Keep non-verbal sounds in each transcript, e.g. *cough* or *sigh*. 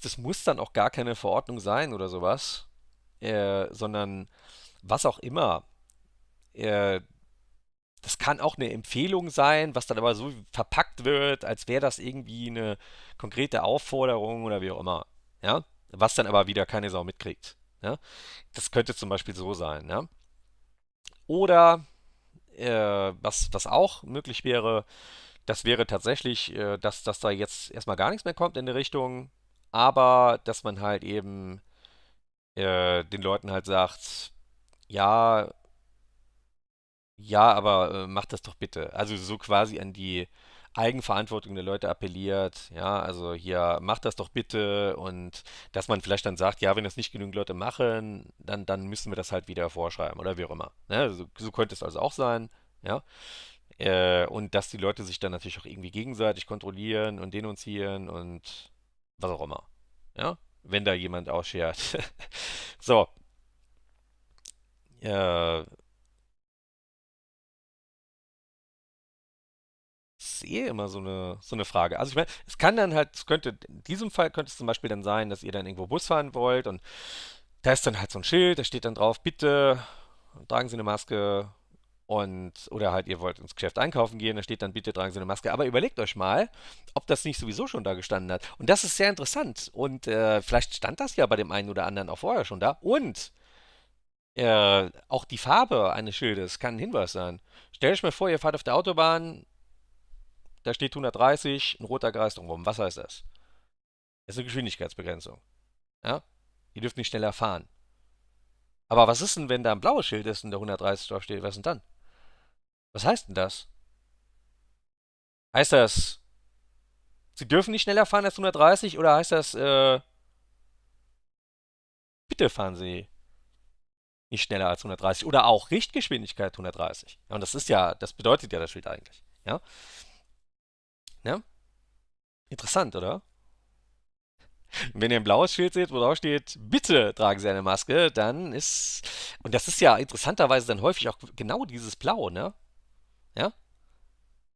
das, muss dann auch gar keine Verordnung sein oder sowas, äh, sondern was auch immer. Äh, das kann auch eine Empfehlung sein, was dann aber so verpackt wird, als wäre das irgendwie eine konkrete Aufforderung oder wie auch immer. Ja? Was dann aber wieder keine Sau mitkriegt. Ja? Das könnte zum Beispiel so sein. Ja? Oder äh, was, was auch möglich wäre, das wäre tatsächlich, äh, dass, dass da jetzt erstmal gar nichts mehr kommt in die Richtung, aber dass man halt eben äh, den Leuten halt sagt, ja, ja, aber äh, macht das doch bitte. Also so quasi an die Eigenverantwortung der Leute appelliert, ja, also hier macht das doch bitte und dass man vielleicht dann sagt, ja, wenn das nicht genügend Leute machen, dann, dann müssen wir das halt wieder vorschreiben oder wie auch immer. Ne? So, so könnte es also auch sein, ja. Äh, und dass die Leute sich dann natürlich auch irgendwie gegenseitig kontrollieren und denunzieren und was auch immer. Ja, wenn da jemand ausschert. *laughs* so. Äh, eh immer so eine, so eine Frage. Also ich meine, es kann dann halt, es könnte, in diesem Fall könnte es zum Beispiel dann sein, dass ihr dann irgendwo Bus fahren wollt und da ist dann halt so ein Schild, da steht dann drauf, bitte tragen Sie eine Maske und oder halt ihr wollt ins Geschäft einkaufen gehen, da steht dann bitte tragen Sie eine Maske. Aber überlegt euch mal, ob das nicht sowieso schon da gestanden hat. Und das ist sehr interessant. Und äh, vielleicht stand das ja bei dem einen oder anderen auch vorher schon da. Und äh, auch die Farbe eines Schildes kann ein Hinweis sein. Stellt euch mal vor, ihr fahrt auf der Autobahn, da steht 130, ein roter Kreis drumherum. Was heißt das? Das ist eine Geschwindigkeitsbegrenzung. Ja? Ihr dürft nicht schneller fahren. Aber was ist denn, wenn da ein blaues Schild ist und der 130 drauf steht? Was ist denn dann? Was heißt denn das? Heißt das, Sie dürfen nicht schneller fahren als 130 oder heißt das, äh, bitte fahren Sie nicht schneller als 130 oder auch Richtgeschwindigkeit 130? Ja, und das ist ja, das bedeutet ja das Schild eigentlich. Ja? Ja? Interessant, oder? Wenn ihr ein blaues Schild seht, wo drauf steht, bitte tragen Sie eine Maske, dann ist, und das ist ja interessanterweise dann häufig auch genau dieses Blau, ne? Ja?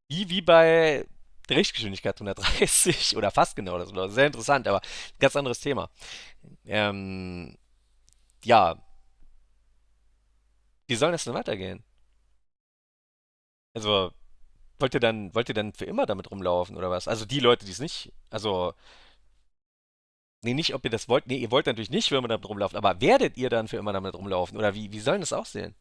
Wie, wie bei der Richtgeschwindigkeit 130 oder fast genau das. Sehr interessant, aber ganz anderes Thema. Ähm, ja, wie soll das denn weitergehen? Also, wollt ihr dann, wollt ihr dann für immer damit rumlaufen oder was? Also die Leute, die es nicht, also, nee, nicht, ob ihr das wollt, nee, ihr wollt natürlich nicht für immer damit rumlaufen, aber werdet ihr dann für immer damit rumlaufen? Oder wie, wie soll das aussehen?